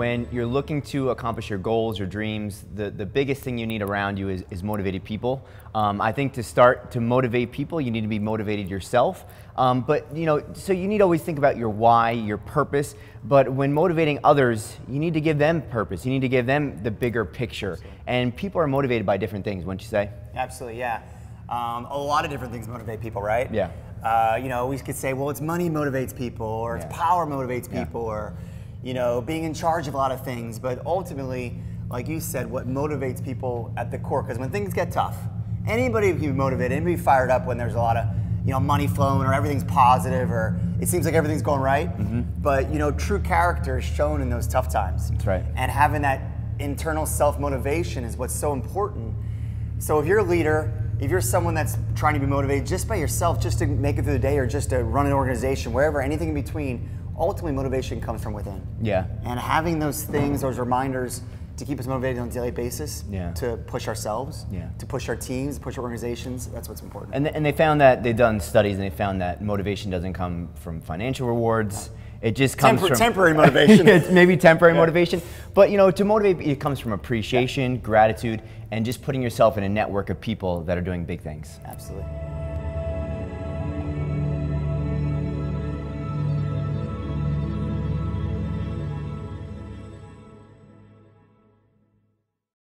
when you're looking to accomplish your goals, your dreams, the, the biggest thing you need around you is, is motivated people. Um, I think to start to motivate people, you need to be motivated yourself. Um, but you know, so you need to always think about your why, your purpose. But when motivating others, you need to give them purpose. You need to give them the bigger picture. And people are motivated by different things, wouldn't you say? Absolutely, yeah. Um, a lot of different things motivate people, right? Yeah. Uh, you know, we could say, well, it's money motivates people, or Yeah. it's power motivates Yeah. people, or you know, being in charge of a lot of things. But ultimately, like you said, what motivates people at the core, because when things get tough, anybody can be motivated, anybody fired up when there's a lot of you know money flowing, or everything's positive, or it seems like everything's going right. Mm-hmm. But you know, true character is shown in those tough times. That's right. And having that internal self motivation is what's so important. So if you're a leader, if you're someone that's trying to be motivated just by yourself, just to make it through the day or just to run an organization, wherever, anything in between, ultimately motivation comes from within. Yeah. And having those things, those reminders to keep us motivated on a daily basis, Yeah. to push ourselves, Yeah. to push our teams, push our organizations, that's what's important. And, th- and they found that they've done studies and they found that motivation doesn't come from financial rewards. It just comes Tempor- from temporary motivation. it's maybe temporary motivation, but you know, to motivate it comes from appreciation, gratitude, and just putting yourself in a network of people that are doing big things. Absolutely.